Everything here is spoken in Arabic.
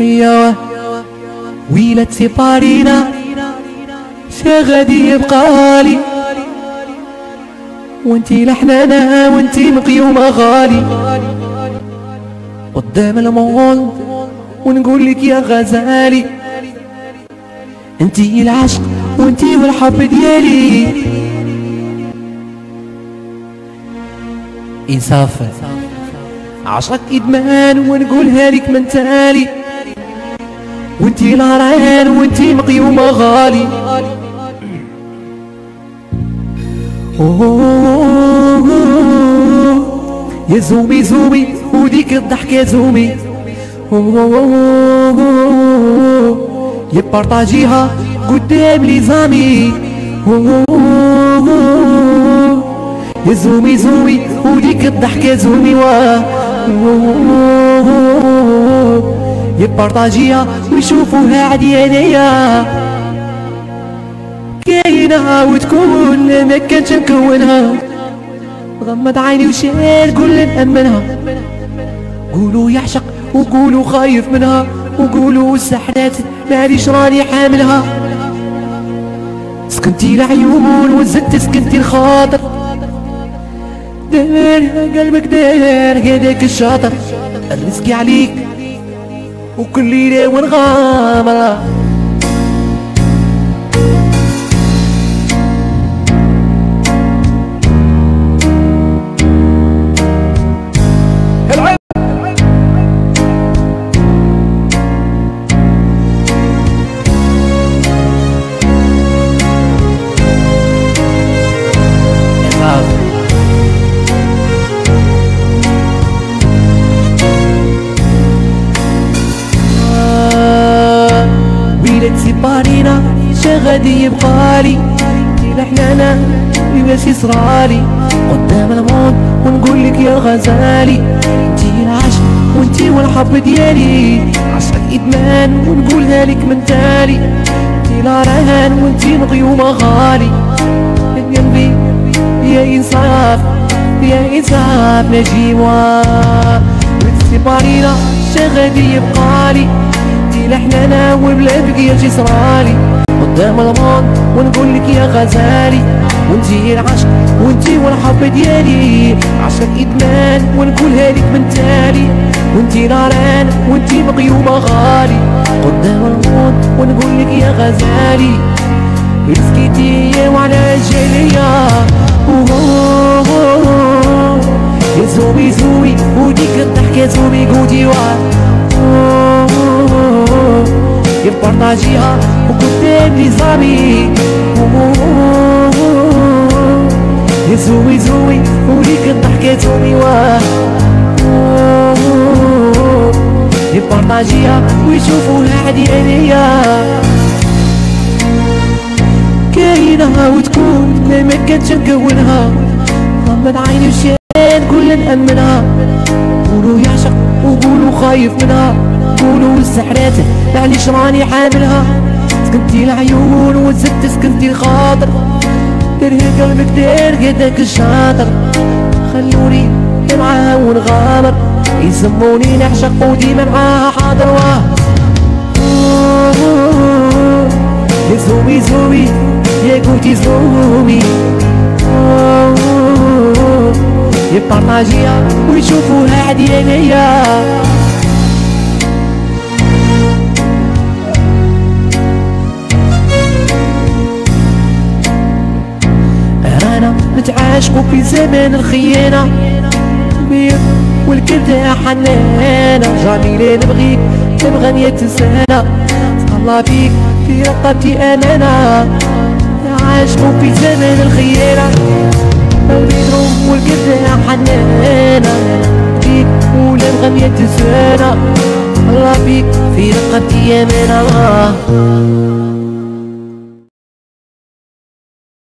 يا ويلا تسيبارينا شا غادي يبقالي وانتي لحنانة وانتي مقيومة غالي. قدام المول ونقول لك يا غزالي انتي العشق وانتي والحب ديالي. انصاف عشرة إدمان ونقولها لك من تالي. وانتي الهران وانتي مقيومة غالي. يا زومي زومي وديك الضحكة زومي. يا بارطاجيها قدام لي زامي. يا زومي زومي وديك الضحكة زومي. واه يبارطاجيها ويشوفوها عادي انايا كاينة وتكون ما كانش نكونها غمض عيني وشال كل نأمنها قولوا يعشق وقولوا خايف منها. وقولوا السحرات معليش راني حاملها. سكنتي العيون وزدت سكنتي الخاطر. دار قلبك دار هذاك الشاطر. الرزق عليك وكل ليلة ونغامر بارينا شا غادي يبقالي لحنانا لباس يصرالي قدام الموت ونقول لك يا غزالي إنتي العشق وإنتي والحب ديالي. عشقك إدمان ونقولها لك من تالي. إنتي الرهان وإنتي مغيومة غالي يا قلبي يا إنصاف يا إنصاف نجيوة بارينا شا غادي يبقالي لحنانا وبلا بقية جسرالي قدام الموت ونقول لك يا غزالي وانتي العشق وانتي والحب ديالي. عشقك إدمان ونقولها لك من تالي. وانتي ناران وانتي مقيومة غالي. قدام الموت ونقول لك يا غزالي رزقيتي وعلى الجالية يا زومي زومي وديك الضحكة زومي قودي وعلى يبارطاجيها وقدام لي زامي زوي زوي وليك الضحكة زومي واه يبارطاجيها ويشوفوها عادي انايا كاينة وتكون لا ما كانتش نكونها غمض عيني وشان كل نأمنها. قولوا يعشق وقولوا خايف منها. قولوا السحرات معليش راني حاملها؟ سكنتي العيون وزدت سكنتي الخاطر. دارها قلبك دار هداك الشاطر. خلوني معاها ونغامر يسموني نعشق وديما معاها حاضر. واه. يا زومي زومي. يا قوتي زومي. يبارطاجيها ويشوفوها عادي انايا متعاشقوا في زمان الخيانة. بيض والكلدة حنانة جميلة نبغيك تبغى تنسانا تهلا بيك في رقبتي أمانة. عاشقوا في زمان الخيانة. البيض والكلدة حنانة بيك ولا بغى تنسانا الله بيك في رقبتي أمانة.